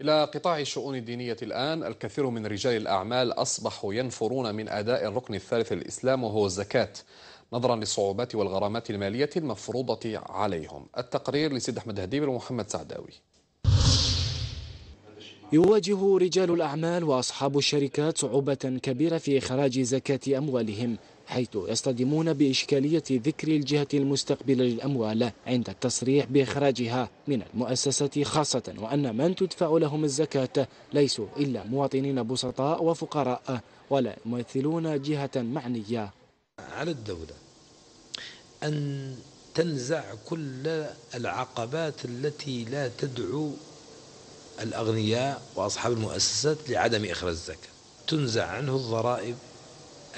إلى قطاع الشؤون الدينية الآن الكثير من رجال الأعمال أصبحوا ينفرون من أداء الركن الثالث للإسلام وهو الزكاة نظرا للصعوبات والغرامات المالية المفروضة عليهم. التقرير لسيد أحمد هديب ومحمد سعداوي. يواجه رجال الأعمال وأصحاب الشركات صعوبة كبيرة في إخراج زكاة أموالهم. حيث يصطدمون بإشكالية ذكر الجهة المستقبلة للأموال عند التصريح بإخراجها من المؤسسة خاصة وأن من تدفع لهم الزكاة ليسوا إلا مواطنين بسطاء وفقراء ولا يمثلون جهة معنية. على الدولة أن تنزع كل العقبات التي لا تدعو الأغنياء وأصحاب المؤسسات لعدم إخراج الزكاة. تنزع عنه الضرائب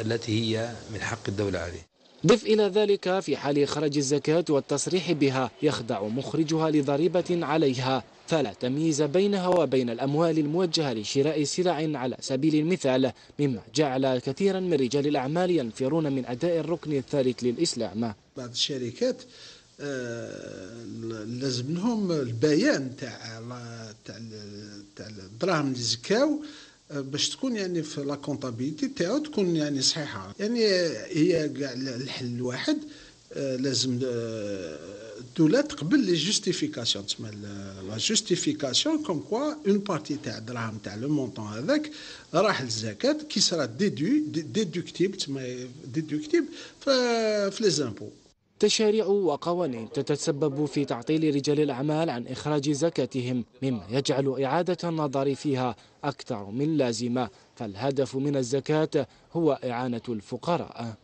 التي هي من حق الدولة عليه ضف إلى ذلك في حال إخراج الزكاة والتصريح بها يخضع مخرجها لضريبة عليها فلا تمييز بينها وبين الأموال الموجهة لشراء سلع على سبيل المثال مما جعل كثيرا من رجال الأعمال ينفرون من أداء الركن الثالث للإسلام. بعض الشركات آه، لازم لهم البيان تاع تاع الدراهم اللي زكاو باش تكون يعني في la comptabilité تاعو تكون يعني صحيحة. يعني هي كاع الحل الواحد آه، لازم الدولة آه، تقبل les justifications تسمى la justification comme quoi une partie تاع الدراهم تاع le montant هذاك راح للزكاة كي صرا dédu déductible تسمى déductible في les impôts تشاريع وقوانين تتسبب في تعطيل رجال الأعمال عن إخراج زكاتهم مما يجعل إعادة النظر فيها أكثر من لازمة. فالهدف من الزكاة هو إعانة الفقراء.